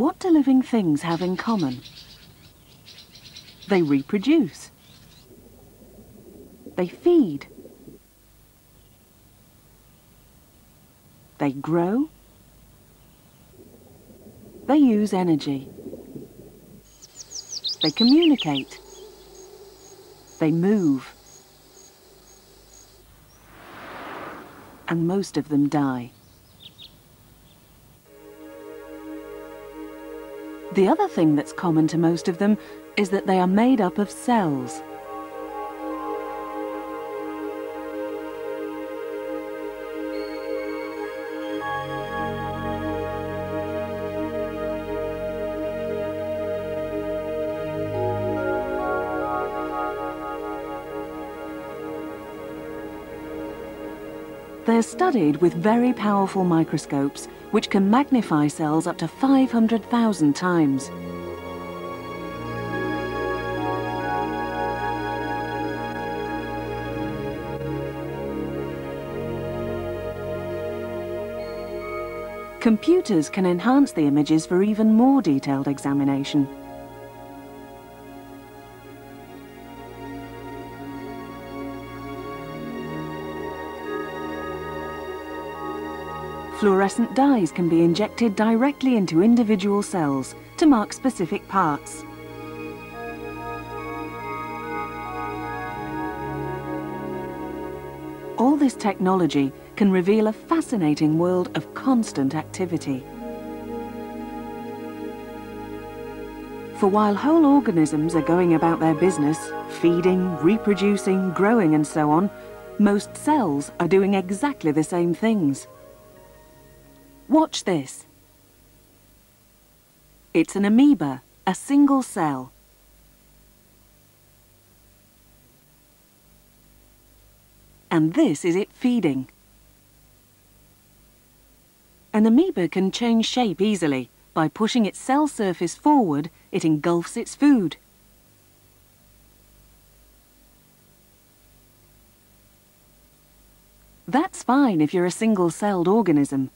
What do living things have in common? They reproduce. They feed. They grow. They use energy. They communicate. They move. And most of them die. The other thing that's common to most of them is that they are made up of cells. Are studied with very powerful microscopes, which can magnify cells up to 500,000 times. Computers can enhance the images for even more detailed examination. Fluorescent dyes can be injected directly into individual cells to mark specific parts. All this technology can reveal a fascinating world of constant activity. For while whole organisms are going about their business, feeding, reproducing, growing and so on, most cells are doing exactly the same things. Watch this. It's an amoeba, a single cell. And this is it feeding. An amoeba can change shape easily. By pushing its cell surface forward, it engulfs its food. That's fine if you're a single-celled organism.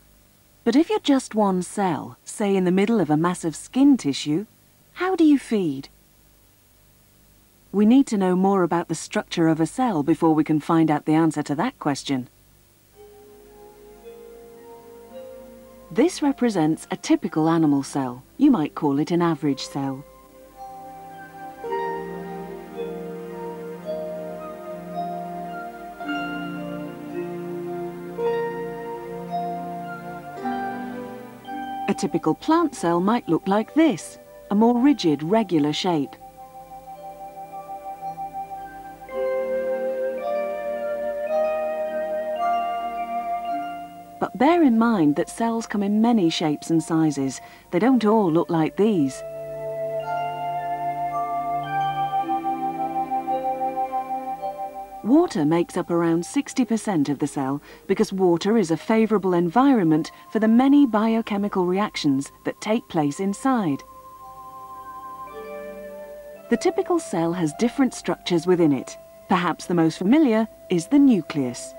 But if you're just one cell, say in the middle of a massive skin tissue, how do you feed? We need to know more about the structure of a cell before we can find out the answer to that question. This represents a typical animal cell. You might call it an average cell. A typical plant cell might look like this, a more rigid, regular shape. But bear in mind that cells come in many shapes and sizes. They don't all look like these. Water makes up around 60% of the cell because water is a favourable environment for the many biochemical reactions that take place inside. The typical cell has different structures within it. Perhaps the most familiar is the nucleus.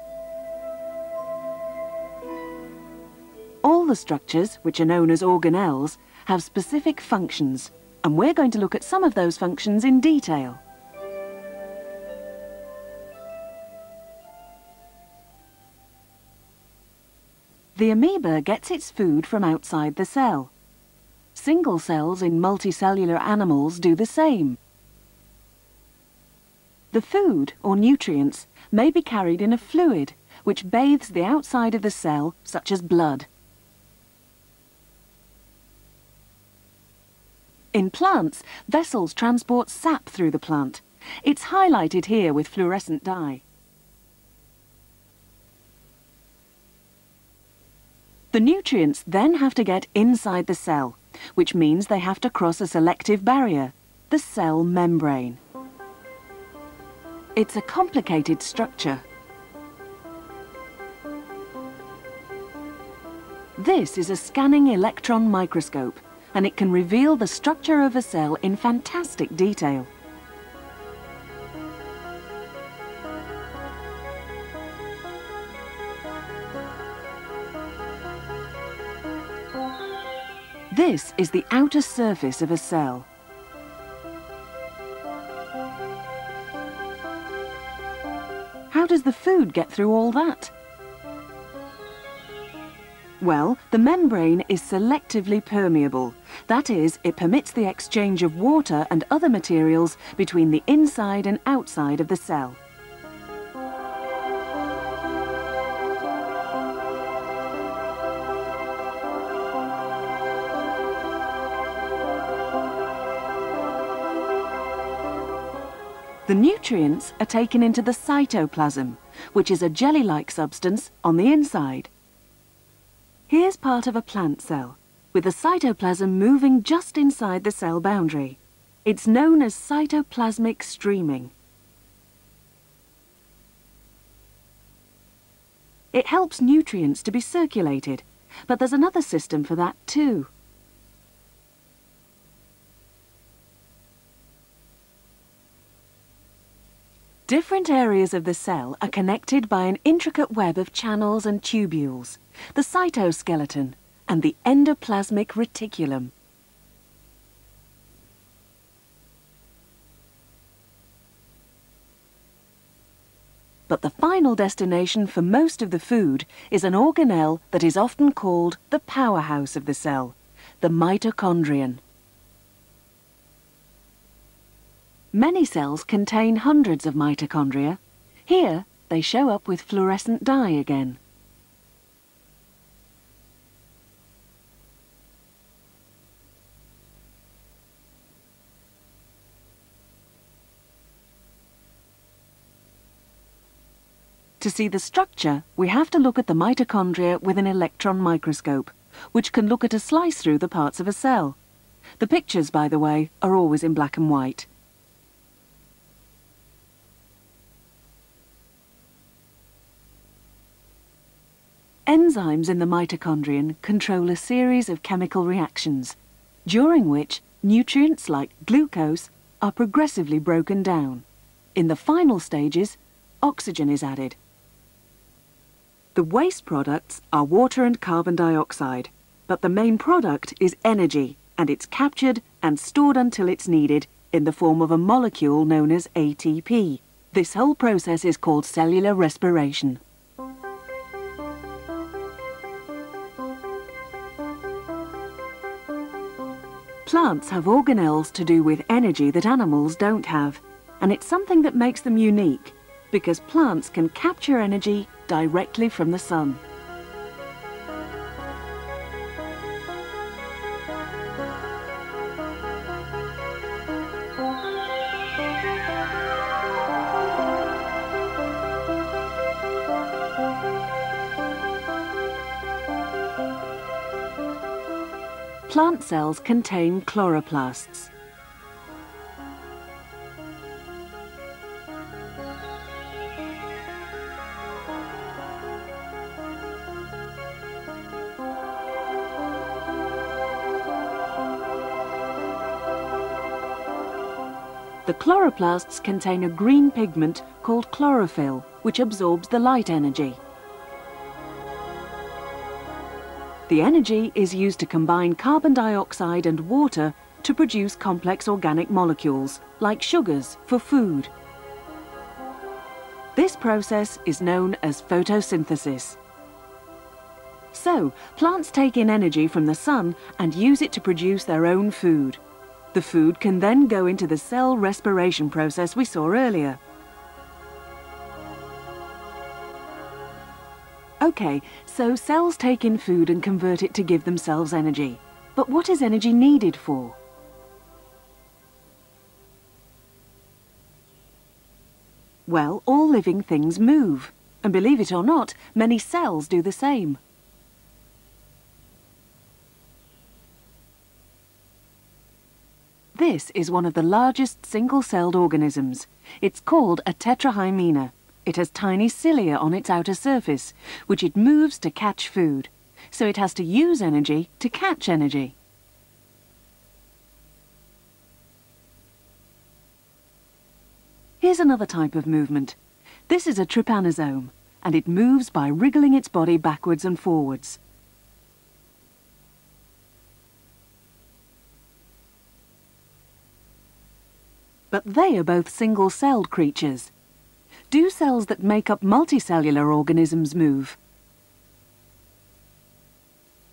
All the structures, which are known as organelles, have specific functions, and we're going to look at some of those functions in detail. The amoeba gets its food from outside the cell. Single cells in multicellular animals do the same. The food, or nutrients, may be carried in a fluid which bathes the outside of the cell, such as blood. In plants, vessels transport sap through the plant. It's highlighted here with fluorescent dye. The nutrients then have to get inside the cell, which means they have to cross a selective barrier, the cell membrane. It's a complicated structure. This is a scanning electron microscope, and it can reveal the structure of a cell in fantastic detail. This is the outer surface of a cell. How does the food get through all that? Well, the membrane is selectively permeable. That is, it permits the exchange of water and other materials between the inside and outside of the cell. Nutrients are taken into the cytoplasm, which is a jelly-like substance on the inside. Here's part of a plant cell, with the cytoplasm moving just inside the cell boundary. It's known as cytoplasmic streaming. It helps nutrients to be circulated, but there's another system for that too. Different areas of the cell are connected by an intricate web of channels and tubules, the cytoskeleton and the endoplasmic reticulum. But the final destination for most of the food is an organelle that is often called the powerhouse of the cell, the mitochondrion. Many cells contain hundreds of mitochondria. Here, they show up with fluorescent dye again. To see the structure, we have to look at the mitochondria with an electron microscope, which can look at a slice through the parts of a cell. The pictures, by the way, are always in black and white. Enzymes in the mitochondrion control a series of chemical reactions, during which nutrients like glucose are progressively broken down. In the final stages, oxygen is added. The waste products are water and carbon dioxide, but the main product is energy, and it's captured and stored until it's needed in the form of a molecule known as ATP. This whole process is called cellular respiration. Plants have organelles to do with energy that animals don't have, and it's something that makes them unique, because plants can capture energy directly from the sun. Plant cells contain chloroplasts. The chloroplasts contain a green pigment called chlorophyll, which absorbs the light energy. The energy is used to combine carbon dioxide and water to produce complex organic molecules, like sugars, for food. This process is known as photosynthesis. So, plants take in energy from the sun and use it to produce their own food. The food can then go into the cell respiration process we saw earlier. OK, so cells take in food and convert it to give themselves energy. But what is energy needed for? Well, all living things move. And believe it or not, many cells do the same. This is one of the largest single-celled organisms. It's called a tetrahymena. It has tiny cilia on its outer surface, which it moves to catch food. So it has to use energy to catch energy. Here's another type of movement. This is a trypanosome, and it moves by wriggling its body backwards and forwards. But they are both single-celled creatures, do cells that make up multicellular organisms move?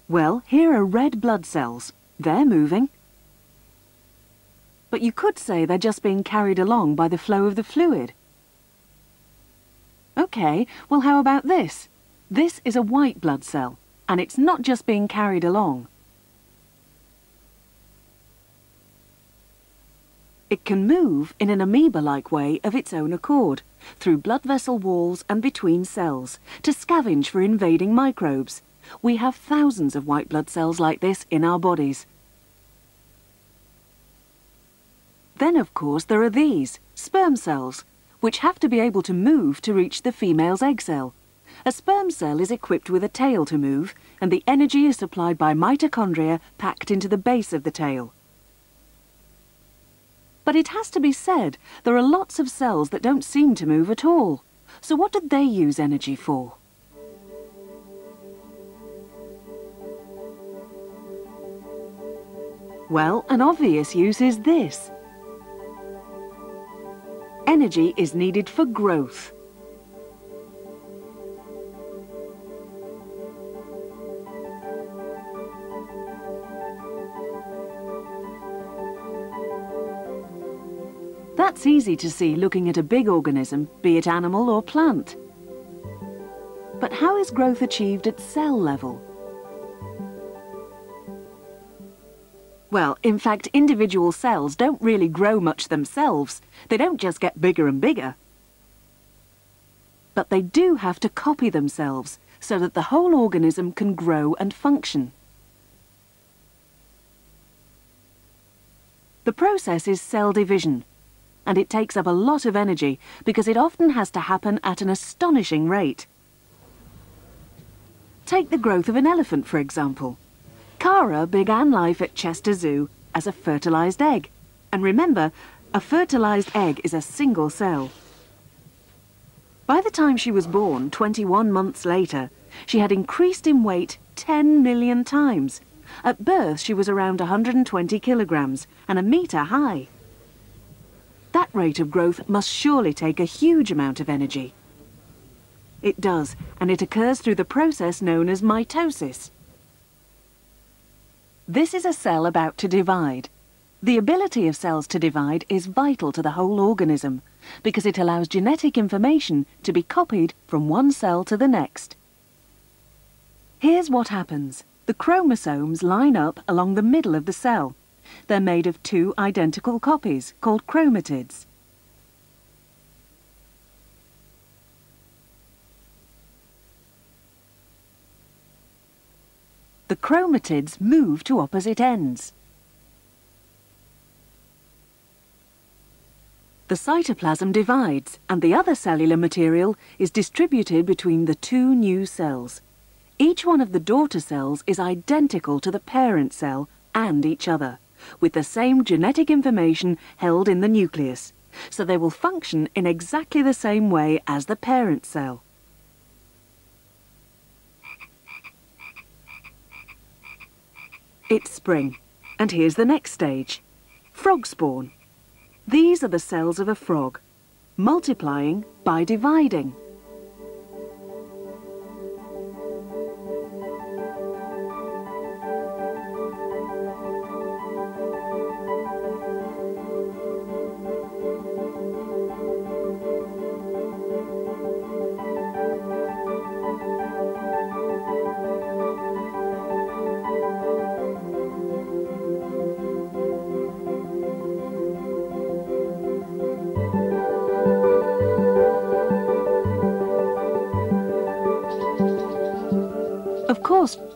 Well, here are red blood cells. They're moving. But you could say they're just being carried along by the flow of the fluid. OK, well how about this? This is a white blood cell, and it's not just being carried along. It can move in an amoeba-like way of its own accord, through blood vessel walls and between cells, to scavenge for invading microbes. We have thousands of white blood cells like this in our bodies. Then, of course, there are these, sperm cells, which have to be able to move to reach the female's egg cell. A sperm cell is equipped with a tail to move, and the energy is supplied by mitochondria packed into the base of the tail. But it has to be said, there are lots of cells that don't seem to move at all. So what do they use energy for? Well, an obvious use is this. Energy is needed for growth. That's easy to see looking at a big organism, be it animal or plant. But how is growth achieved at cell level? Well, in fact, individual cells don't really grow much themselves. They don't just get bigger and bigger. But they do have to copy themselves so that the whole organism can grow and function. The process is cell division, and it takes up a lot of energy because it often has to happen at an astonishing rate. Take the growth of an elephant, for example. Kara began life at Chester Zoo as a fertilised egg. And remember, a fertilised egg is a single cell. By the time she was born, 21 months later, she had increased in weight 10 million times. At birth, she was around 120 kilograms and a metre high. That rate of growth must surely take a huge amount of energy. It does, and it occurs through the process known as mitosis. This is a cell about to divide. The ability of cells to divide is vital to the whole organism because it allows genetic information to be copied from one cell to the next. Here's what happens. The chromosomes line up along the middle of the cell. They're made of two identical copies, called chromatids. The chromatids move to opposite ends. The cytoplasm divides and the other cellular material is distributed between the two new cells. Each one of the daughter cells is identical to the parent cell and each other with the same genetic information held in the nucleus, so they will function in exactly the same way as the parent cell. It's spring, and here's the next stage. Frog spawn. These are the cells of a frog, multiplying by dividing.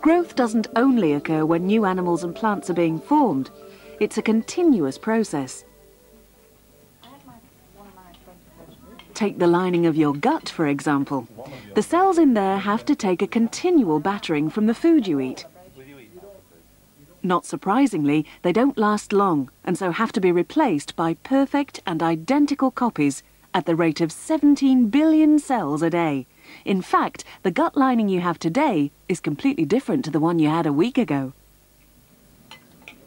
Growth doesn't only occur when new animals and plants are being formed. It's a continuous process. Take the lining of your gut, for example. The cells in there have to take a continual battering from the food you eat. Not surprisingly, they don't last long and so have to be replaced by perfect and identical copies at the rate of 17 billion cells a day. In fact, the gut lining you have today is completely different to the one you had a week ago.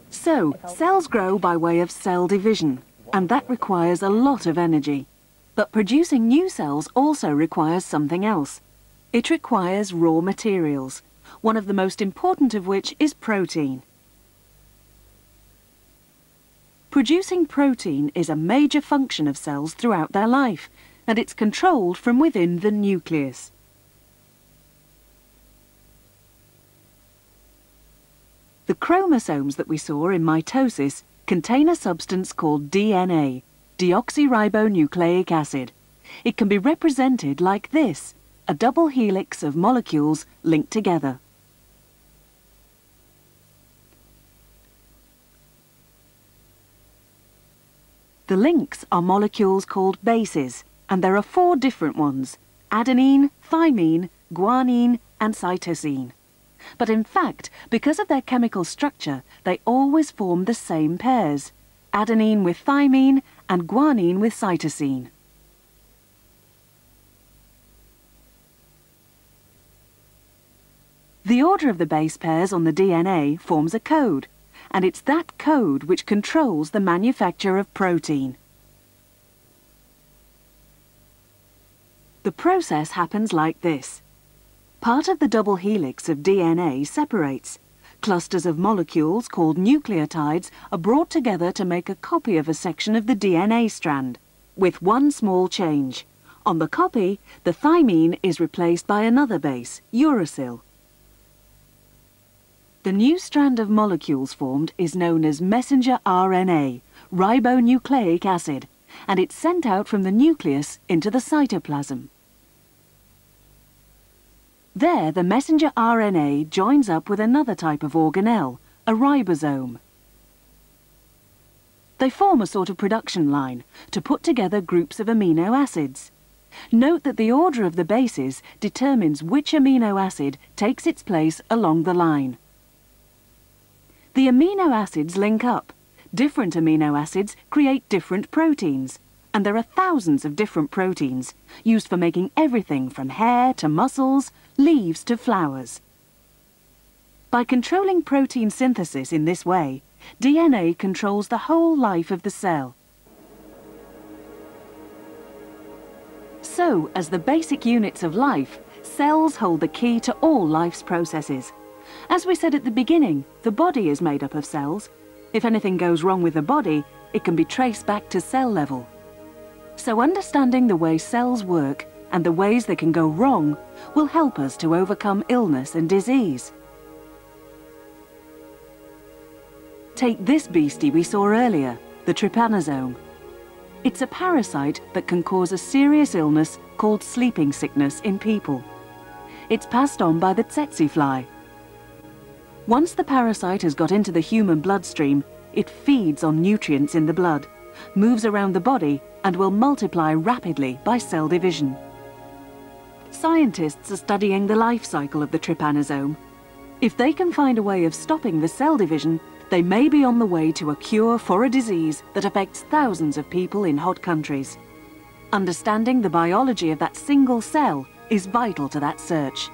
So, cells grow by way of cell division. and that requires a lot of energy. But producing new cells also requires something else. It requires raw materials, one of the most important of which is protein. Producing protein is a major function of cells throughout their life, and it's controlled from within the nucleus. The chromosomes that we saw in mitosis contain a substance called DNA, deoxyribonucleic acid. It can be represented like this, a double helix of molecules linked together. The links are molecules called bases, and there are four different ones, adenine, thymine, guanine and cytosine. But in fact, because of their chemical structure, they always form the same pairs, adenine with thymine and guanine with cytosine. The order of the base pairs on the DNA forms a code, and it's that code which controls the manufacture of protein. The process happens like this. Part of the double helix of DNA separates. Clusters of molecules called nucleotides are brought together to make a copy of a section of the DNA strand, with one small change. On the copy, the thymine is replaced by another base, uracil. The new strand of molecules formed is known as messenger RNA, ribonucleic acid, and it's sent out from the nucleus into the cytoplasm. There, the messenger RNA joins up with another type of organelle, a ribosome. They form a sort of production line to put together groups of amino acids. Note that the order of the bases determines which amino acid takes its place along the line. The amino acids link up. Different amino acids create different proteins. And there are thousands of different proteins, used for making everything from hair to muscles, leaves to flowers. By controlling protein synthesis in this way, DNA controls the whole life of the cell. So, as the basic units of life, cells hold the key to all life's processes. As we said at the beginning, the body is made up of cells. If anything goes wrong with the body, it can be traced back to cell level. So understanding the way cells work and the ways they can go wrong will help us to overcome illness and disease. Take this beastie we saw earlier, the trypanosome. It's a parasite that can cause a serious illness called sleeping sickness in people. It's passed on by the tsetse fly, once the parasite has got into the human bloodstream, it feeds on nutrients in the blood, moves around the body and will multiply rapidly by cell division. Scientists are studying the life cycle of the trypanosome. If they can find a way of stopping the cell division, they may be on the way to a cure for a disease that affects thousands of people in hot countries. Understanding the biology of that single cell is vital to that search.